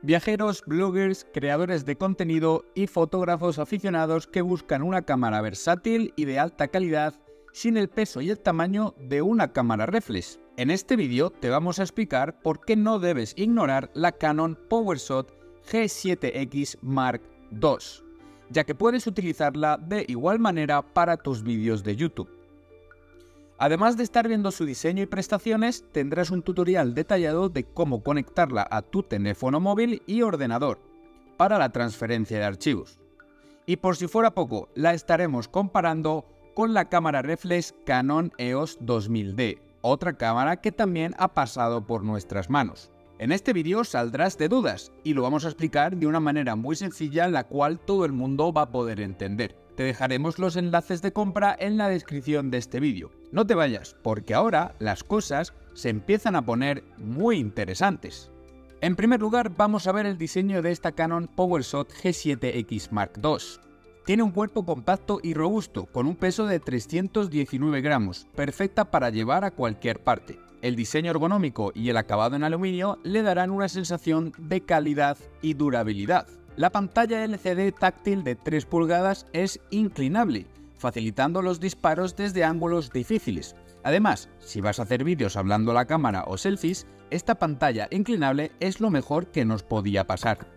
Viajeros, bloggers, creadores de contenido y fotógrafos aficionados que buscan una cámara versátil y de alta calidad sin el peso y el tamaño de una cámara reflex. En este vídeo te vamos a explicar por qué no debes ignorar la Canon PowerShot G7X Mark II, ya que puedes utilizarla de igual manera para tus vídeos de YouTube. Además de estar viendo su diseño y prestaciones, tendrás un tutorial detallado de cómo conectarla a tu teléfono móvil y ordenador para la transferencia de archivos. Y por si fuera poco, la estaremos comparando con la cámara reflex Canon EOS 2000D, otra cámara que también ha pasado por nuestras manos. En este vídeo saldrás de dudas y lo vamos a explicar de una manera muy sencilla la cual todo el mundo va a poder entender. Te dejaremos los enlaces de compra en la descripción de este vídeo. No te vayas, porque ahora las cosas se empiezan a poner muy interesantes. En primer lugar, vamos a ver el diseño de esta Canon PowerShot G7X Mark II. Tiene un cuerpo compacto y robusto, con un peso de 319 gramos, perfecta para llevar a cualquier parte. El diseño ergonómico y el acabado en aluminio le darán una sensación de calidad y durabilidad. La pantalla LCD táctil de 3 pulgadas es inclinable, facilitando los disparos desde ángulos difíciles. Además, si vas a hacer vídeos hablando a la cámara o selfies, esta pantalla inclinable es lo mejor que nos podía pasar.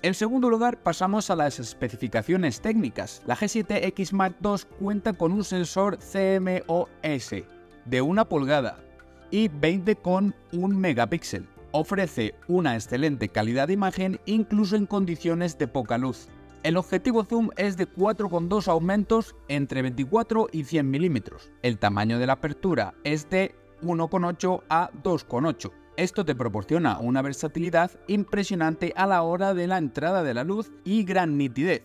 En segundo lugar, pasamos a las especificaciones técnicas. La G7X Mark II cuenta con un sensor CMOS de 1 pulgada y 20,1 megapíxel, ofrece una excelente calidad de imagen incluso en condiciones de poca luz. El objetivo zoom es de 4,2 aumentos entre 24 y 100 milímetros. El tamaño de la apertura es de 1,8 a 2,8. Esto te proporciona una versatilidad impresionante a la hora de la entrada de la luz y gran nitidez,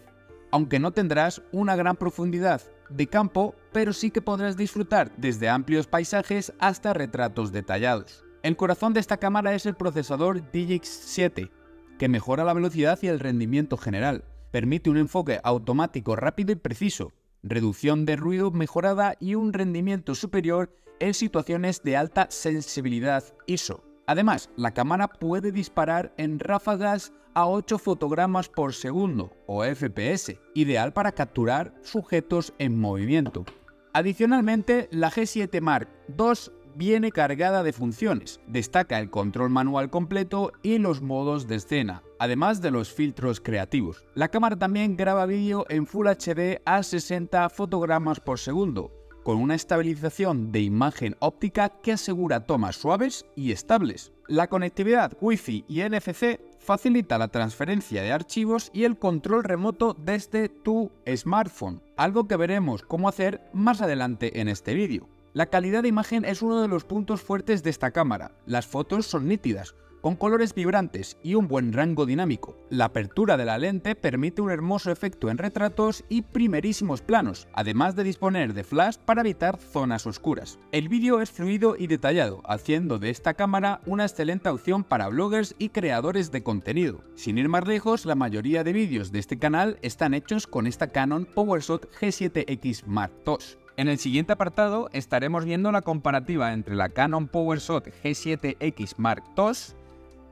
aunque no tendrás una gran profundidad de campo, pero sí que podrás disfrutar desde amplios paisajes hasta retratos detallados. El corazón de esta cámara es el procesador Digix 7, que mejora la velocidad y el rendimiento general. Permite un enfoque automático rápido y preciso, reducción de ruido mejorada y un rendimiento superior en situaciones de alta sensibilidad ISO. Además, la cámara puede disparar en ráfagas a 8 fotogramas por segundo o FPS, ideal para capturar sujetos en movimiento. Adicionalmente, la G7 Mark II viene cargada de funciones. Destaca el control manual completo y los modos de escena, además de los filtros creativos. La cámara también graba vídeo en Full HD a 60 fotogramas por segundo, con una estabilización de imagen óptica que asegura tomas suaves y estables. La conectividad Wi-Fi y NFC facilita la transferencia de archivos y el control remoto desde tu smartphone, algo que veremos cómo hacer más adelante en este vídeo. La calidad de imagen es uno de los puntos fuertes de esta cámara. Las fotos son nítidas, con colores vibrantes y un buen rango dinámico. La apertura de la lente permite un hermoso efecto en retratos y primerísimos planos, además de disponer de flash para evitar zonas oscuras. El vídeo es fluido y detallado, haciendo de esta cámara una excelente opción para bloggers y creadores de contenido. Sin ir más lejos, la mayoría de vídeos de este canal están hechos con esta Canon PowerShot G7X Mark II. En el siguiente apartado estaremos viendo la comparativa entre la Canon PowerShot G7X Mark II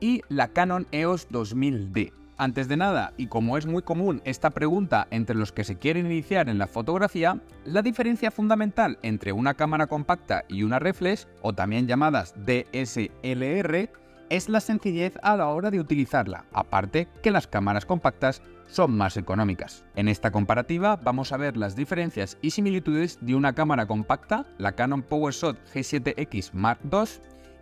y la Canon EOS 2000D. Antes de nada, y como es muy común esta pregunta entre los que se quieren iniciar en la fotografía, la diferencia fundamental entre una cámara compacta y una reflex, o también llamadas DSLR, es la sencillez a la hora de utilizarla, aparte que las cámaras compactas son más económicas. En esta comparativa vamos a ver las diferencias y similitudes de una cámara compacta, la Canon PowerShot G7X Mark II,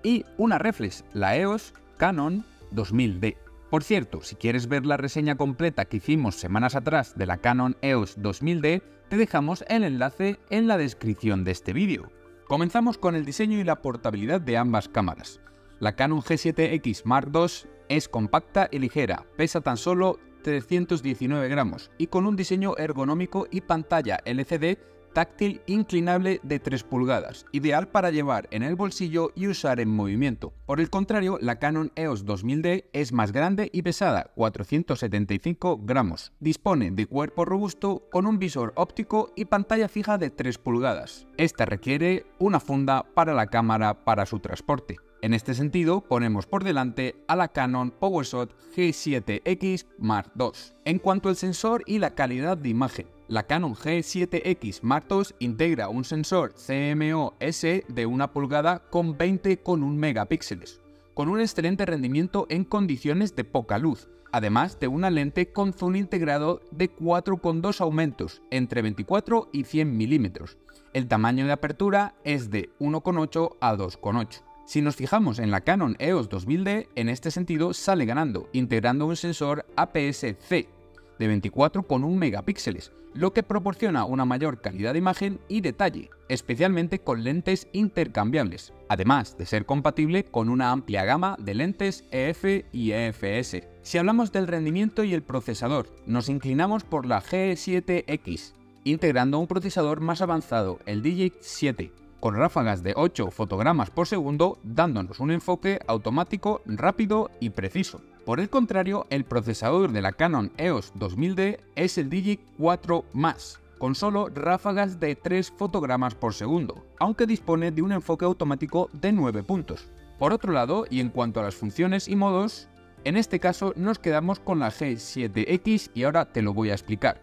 y una reflex, la EOS Canon 2000D. Por cierto, si quieres ver la reseña completa que hicimos semanas atrás de la Canon EOS 2000D, te dejamos el enlace en la descripción de este vídeo. Comenzamos con el diseño y la portabilidad de ambas cámaras. La Canon G7X Mark II es compacta y ligera, pesa tan solo 319 gramos y con un diseño ergonómico y pantalla LCD táctil inclinable de 3 pulgadas, ideal para llevar en el bolsillo y usar en movimiento. Por el contrario, la Canon EOS 2000D es más grande y pesada, 475 gramos. Dispone de cuerpo robusto con un visor óptico y pantalla fija de 3 pulgadas. Esta requiere una funda para la cámara para su transporte. En este sentido, ponemos por delante a la Canon PowerShot G7X Mark II. En cuanto al sensor y la calidad de imagen, la Canon G7X Mark II integra un sensor CMOS de 1 pulgada con 20,1 megapíxeles, con un excelente rendimiento en condiciones de poca luz, además de una lente con zoom integrado de 4,2 aumentos entre 24 y 100 milímetros. El tamaño de apertura es de 1,8 a 2,8. Si nos fijamos en la Canon EOS 2000D, en este sentido sale ganando, integrando un sensor APS-C de 24,1 megapíxeles, lo que proporciona una mayor calidad de imagen y detalle, especialmente con lentes intercambiables, además de ser compatible con una amplia gama de lentes EF y EFS. Si hablamos del rendimiento y el procesador, nos inclinamos por la G7X, integrando un procesador más avanzado, el DigiX 7, con ráfagas de 8 fotogramas por segundo, dándonos un enfoque automático rápido y preciso. Por el contrario, el procesador de la Canon EOS 2000D es el Digi 4 con solo ráfagas de 3 fotogramas por segundo, aunque dispone de un enfoque automático de 9 puntos. Por otro lado, y en cuanto a las funciones y modos, en este caso nos quedamos con la G7X y ahora te lo voy a explicar.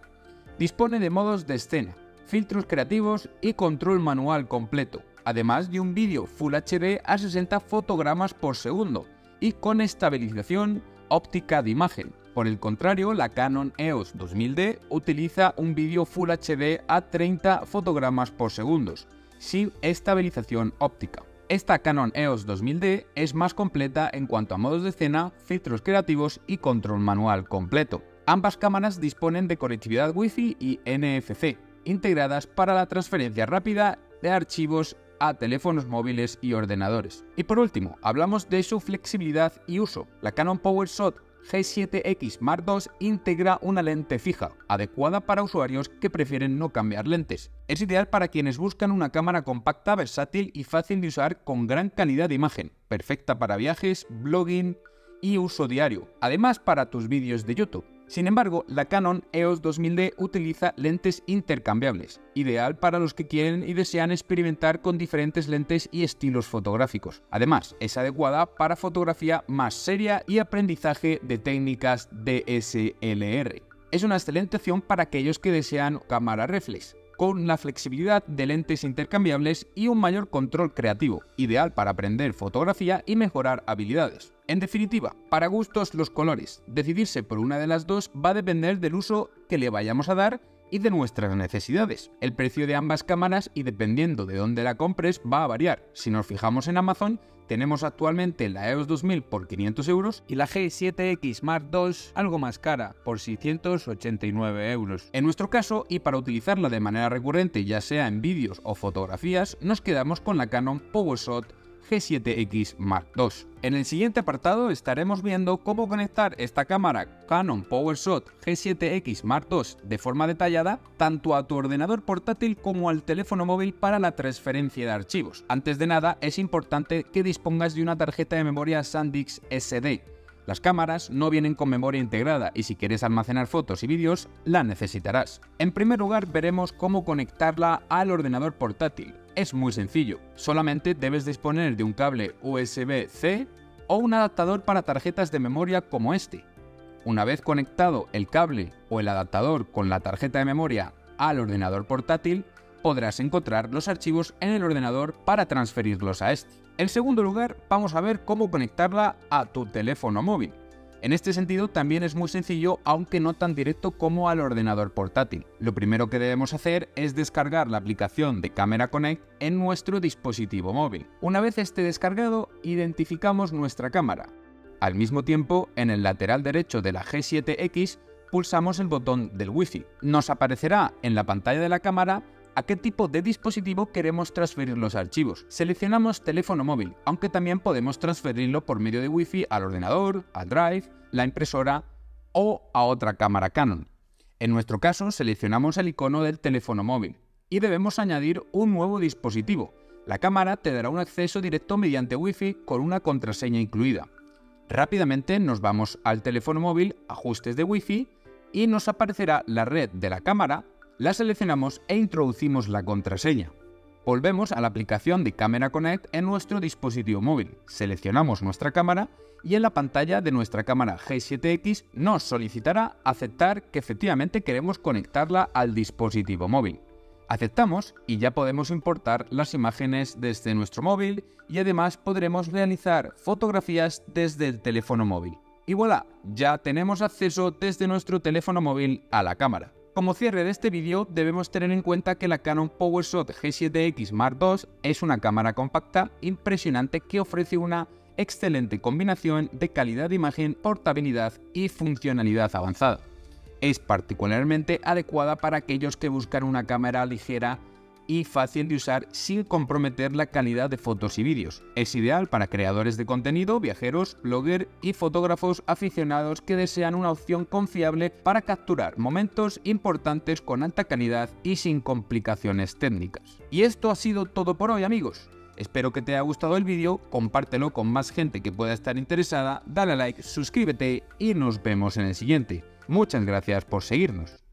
Dispone de modos de escena, filtros creativos y control manual completo, además de un vídeo Full HD a 60 fotogramas por segundo y con estabilización óptica de imagen. Por el contrario, la Canon EOS 2000D utiliza un vídeo Full HD a 30 fotogramas por segundo, sin estabilización óptica. Esta Canon EOS 2000D es más completa en cuanto a modos de escena, filtros creativos y control manual completo. Ambas cámaras disponen de conectividad Wi-Fi y NFC, integradas para la transferencia rápida de archivos a teléfonos móviles y ordenadores. Y por último, hablamos de su flexibilidad y uso. La Canon PowerShot G7X Mark II integra una lente fija, adecuada para usuarios que prefieren no cambiar lentes. Es ideal para quienes buscan una cámara compacta, versátil y fácil de usar con gran calidad de imagen, perfecta para viajes, blogging y uso diario, además para tus vídeos de YouTube. Sin embargo, la Canon EOS 2000D utiliza lentes intercambiables, ideal para los que quieren y desean experimentar con diferentes lentes y estilos fotográficos. Además, es adecuada para fotografía más seria y aprendizaje de técnicas DSLR. Es una excelente opción para aquellos que desean cámara reflex, con la flexibilidad de lentes intercambiables y un mayor control creativo, ideal para aprender fotografía y mejorar habilidades. En definitiva, para gustos los colores, decidirse por una de las dos va a depender del uso que le vayamos a dar y de nuestras necesidades. El precio de ambas cámaras y dependiendo de dónde la compres va a variar. Si nos fijamos en Amazon, tenemos actualmente la EOS 2000 por 500 euros y la G7X Mark II algo más cara, por 689 euros. En nuestro caso, y para utilizarla de manera recurrente ya sea en vídeos o fotografías, nos quedamos con la Canon PowerShot G7X Mark II. En el siguiente apartado estaremos viendo cómo conectar esta cámara Canon PowerShot G7X Mark II de forma detallada tanto a tu ordenador portátil como al teléfono móvil para la transferencia de archivos. Antes de nada es importante que dispongas de una tarjeta de memoria SanDisk SD. Las cámaras no vienen con memoria integrada y si quieres almacenar fotos y vídeos, la necesitarás. En primer lugar veremos cómo conectarla al ordenador portátil. Es muy sencillo, solamente debes disponer de un cable USB-C o un adaptador para tarjetas de memoria como este. Una vez conectado el cable o el adaptador con la tarjeta de memoria al ordenador portátil, podrás encontrar los archivos en el ordenador para transferirlos a este. En segundo lugar, vamos a ver cómo conectarla a tu teléfono móvil. En este sentido también es muy sencillo, aunque no tan directo como al ordenador portátil. Lo primero que debemos hacer es descargar la aplicación de Camera Connect en nuestro dispositivo móvil. Una vez esté descargado, identificamos nuestra cámara. Al mismo tiempo, en el lateral derecho de la G7X, pulsamos el botón del Wi-Fi. Nos aparecerá en la pantalla de la cámara a qué tipo de dispositivo queremos transferir los archivos. Seleccionamos teléfono móvil, aunque también podemos transferirlo por medio de Wi-Fi al ordenador, al Drive, la impresora o a otra cámara Canon. En nuestro caso, seleccionamos el icono del teléfono móvil y debemos añadir un nuevo dispositivo. La cámara te dará un acceso directo mediante Wi-Fi con una contraseña incluida. Rápidamente nos vamos al teléfono móvil, ajustes de Wi-Fi y nos aparecerá la red de la cámara la seleccionamos e introducimos la contraseña. Volvemos a la aplicación de Camera Connect en nuestro dispositivo móvil, seleccionamos nuestra cámara y en la pantalla de nuestra cámara G7X nos solicitará aceptar que efectivamente queremos conectarla al dispositivo móvil. Aceptamos y ya podemos importar las imágenes desde nuestro móvil y además podremos realizar fotografías desde el teléfono móvil. Y voilà, ya tenemos acceso desde nuestro teléfono móvil a la cámara. Como cierre de este vídeo debemos tener en cuenta que la Canon PowerShot G7X Mark II es una cámara compacta impresionante que ofrece una excelente combinación de calidad de imagen, portabilidad y funcionalidad avanzada. Es particularmente adecuada para aquellos que buscan una cámara ligera y fácil de usar sin comprometer la calidad de fotos y vídeos. Es ideal para creadores de contenido, viajeros, bloggers y fotógrafos aficionados que desean una opción confiable para capturar momentos importantes con alta calidad y sin complicaciones técnicas. Y esto ha sido todo por hoy amigos. Espero que te haya gustado el vídeo, compártelo con más gente que pueda estar interesada, dale a like, suscríbete y nos vemos en el siguiente. Muchas gracias por seguirnos.